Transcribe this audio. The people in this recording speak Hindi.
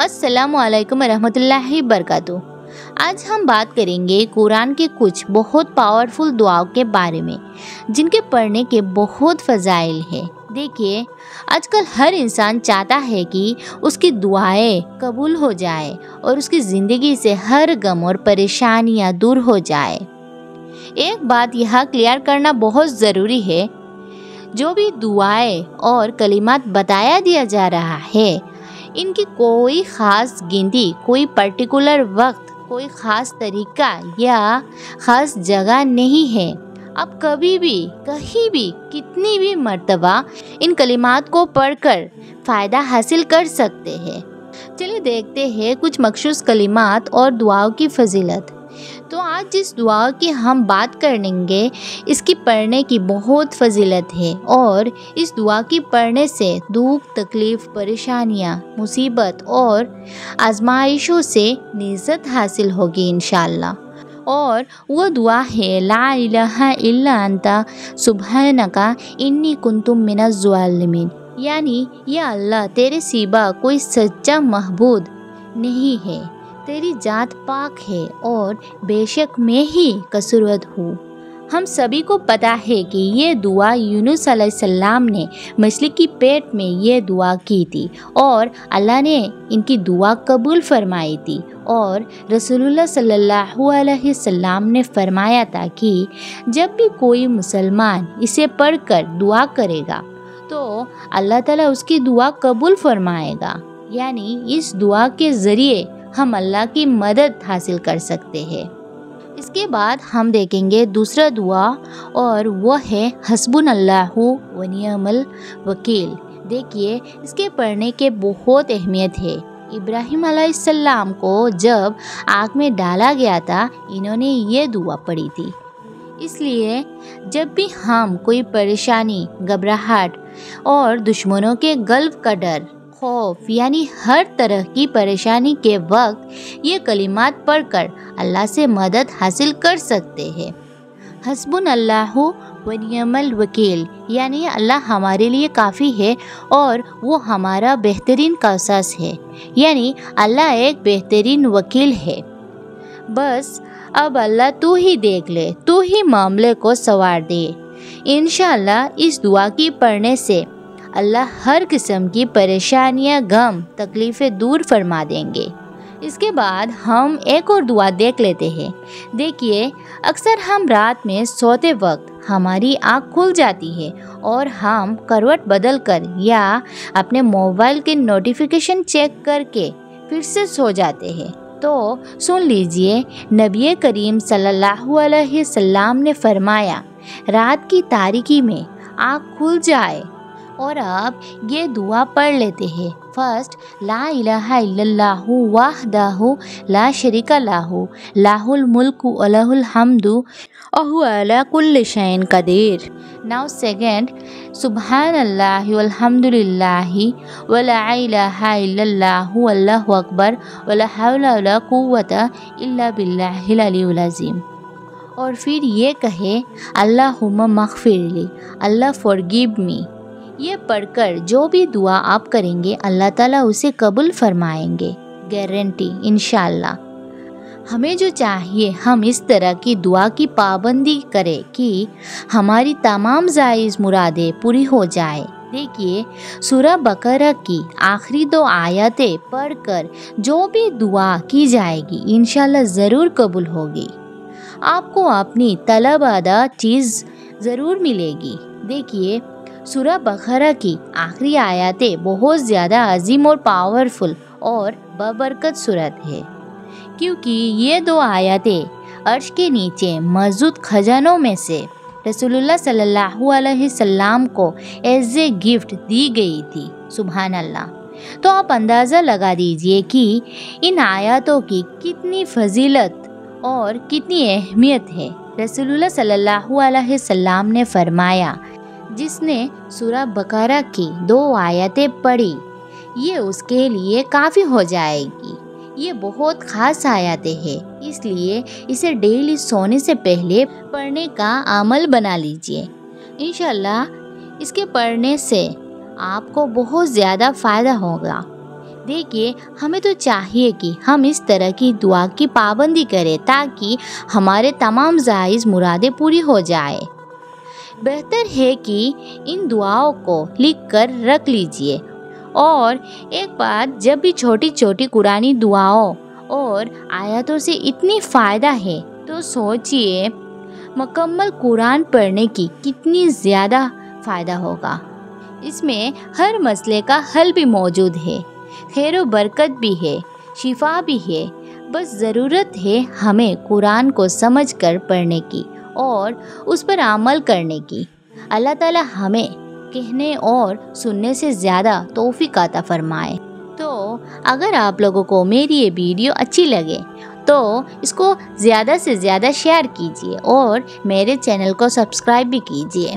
अस्सलाम वालेकुम रहमतुल्लाहि बरकातु आज हम बात करेंगे कुरान के कुछ बहुत पावरफुल दुआओं के बारे में, जिनके पढ़ने के बहुत फ़जाइल हैं। देखिए, आजकल हर इंसान चाहता है कि उसकी दुआएँ कबूल हो जाए और उसकी ज़िंदगी से हर गम और परेशानियाँ दूर हो जाए। एक बात यह क्लियर करना बहुत ज़रूरी है। जो भी दुआएँ और कलिमात बताया दिया जा रहा है इनकी कोई ख़ास गिनती, कोई पर्टिकुलर वक्त, कोई ख़ास तरीका या ख़ास जगह नहीं है। आप कभी भी, कहीं भी, कितनी भी मर्तबा इन कलिमात को पढ़कर फ़ायदा हासिल कर सकते हैं। चलिए देखते हैं कुछ मखसूस कलिमात और दुआओं की फजीलत। तो आज जिस दुआ की हम बात करेंगे, इसकी पढ़ने की बहुत फजीलत है और इस दुआ की पढ़ने से दुख, तकलीफ़, परेशानियाँ, मुसीबत और आजमाइशों से निज़त हासिल होगी इन और वह दुआ है, ला इलाहा इल्ला अंता, सुबहानका इन्नी कुंतुम मिनज़ालिमीन यानी, या अल्लाह, तेरे सिवा कोई सच्चा महबूद नहीं है। तेरी जात पाक है और बेशक मैं ही कसूरत हूँ। हम सभी को पता है कि ये दुआ यूनुस सल्लाम ने मछली की पेट में ये दुआ की थी और अल्लाह ने इनकी दुआ कबूल फरमाई थी और रसूलुल्लाह सल्लल्लाहु अलैहि वसल्लम ने फरमाया था कि जब भी कोई मुसलमान इसे पढ़कर दुआ करेगा तो अल्लाह ताला उसकी दुआ कबूल फरमाएगा। यानी इस दुआ के ज़रिए हम अल्लाह की मदद हासिल कर सकते हैं। इसके बाद हम देखेंगे दूसरा दुआ, और वह है हसबुन अल्लाह वकील। देखिए, इसके पढ़ने के बहुत अहमियत है। इब्राहिम अलैहिस्सलाम को जब आग में डाला गया था, इन्होंने ये दुआ पढ़ी थी। इसलिए, जब भी हम कोई परेशानी, घबराहट और दुश्मनों के गल्फ का डर खौफ, यानी हर तरह की परेशानी के वक्त ये कलिमात पढ़कर अल्लाह से मदद हासिल कर सकते हैं। हसबुन अल्लाह वनियमल वकील, यानी अल्लाह हमारे लिए काफ़ी है और वो हमारा बेहतरीन कासास है, यानी अल्लाह एक बेहतरीन वकील है। बस, अब अल्लाह तू ही देख ले, तू ही मामले को सवार दे। इन इस दुआ की पढ़ने से अल्लाह हर किस्म की परेशानियाँ, गम, तकलीफ़ें दूर फरमा देंगे। इसके बाद हम एक और दुआ देख लेते हैं। देखिए, अक्सर हम रात में सोते वक्त हमारी आँख खुल जाती है और हम करवट बदल कर या अपने मोबाइल के नोटिफिकेशन चेक करके फिर से सो जाते हैं। तो सुन लीजिए, नबी करीम सल्लल्लाहु अलैहि वसल्लम ने फरमाया, रात की तारीकी में आँख खुल जाए और अब ये दुआ पढ़ लेते हैं। फ़र्स्ट ला इलाहा इल्लल्लाहु वाहदाहु, ला शरीका लाहु, लाहुल मुल्कु अलहुल हमदु अहु अला कुल्ल शैन कदीर। नाउ सेकंड सुबहान अल्लाह वल्हम्दुलिल्लाहि वला इलाहा इल्लल्लाहु अल्लाहु अकबर वला हौला वला कुव्वता इल्ला बिल्लाहिल अलीउल अजीम। और फिर ये कहे अल्लाह मगफिरली अल्लाह फॉरगिव मी ये पढ़कर जो भी दुआ आप करेंगे, अल्लाह ताला उसे कबूल फरमाएँगे। गारंटी इन हमें जो चाहिए, हम इस तरह की दुआ की पाबंदी करें कि हमारी तमाम जायज़ मुरादें पूरी हो जाए। देखिए, सूरह बकरा की आखिरी दो आयतें पढ़कर जो भी दुआ की जाएगी इन ज़रूर कबूल होगी। आपको अपनी तलब अदा चीज़ ज़रूर मिलेगी। देखिए सूरह बकरा की आखिरी आयतें बहुत ज़्यादा अजीम और पावरफुल और बबरकत सूरत है। क्योंकि ये दो आयतें अर्श के नीचे मौजूद खजानों में से रसूलुल्लाह सल्लल्लाहु अलैहि को एज ए गिफ्ट दी गई थी। सुबहान अल्लाह तो आप अंदाज़ा लगा दीजिए कि इन आयतों की कितनी फजीलत और कितनी अहमियत है। रसूलुल्लाह सल्लल्लाहु अलैहि ने फरमाया जिसने सूरह बकरा की दो आयतें पढ़ी, ये उसके लिए काफ़ी हो जाएगी। ये बहुत ख़ास आयतें हैं, इसलिए इसे डेली सोने से पहले पढ़ने का अमल बना लीजिए। इन इसके पढ़ने से आपको बहुत ज़्यादा फ़ायदा होगा। देखिए, हमें तो चाहिए कि हम इस तरह की दुआ की पाबंदी करें ताकि हमारे तमाम जायज़ मुरादें पूरी हो जाए। बेहतर है कि इन दुआओं को लिख कर रख लीजिए। और एक बात जब भी छोटी छोटी कुरानी दुआओं और आयतों से इतनी फ़ायदा है तो सोचिए मकम्मल कुरान पढ़ने की कितनी ज़्यादा फ़ायदा होगा। इसमें हर मसले का हल भी मौजूद है, खैर बरकत भी है, शिफा भी है। बस ज़रूरत है हमें कुरान को समझ कर पढ़ने की। और उस पर अमल करने की। अल्लाह ताला हमें कहने और सुनने से ज़्यादा तोहफ़ी काता फरमाए। तो अगर आप लोगों को मेरी ये वीडियो अच्छी लगे तो इसको ज़्यादा से ज़्यादा शेयर कीजिए और मेरे चैनल को सब्सक्राइब भी कीजिए।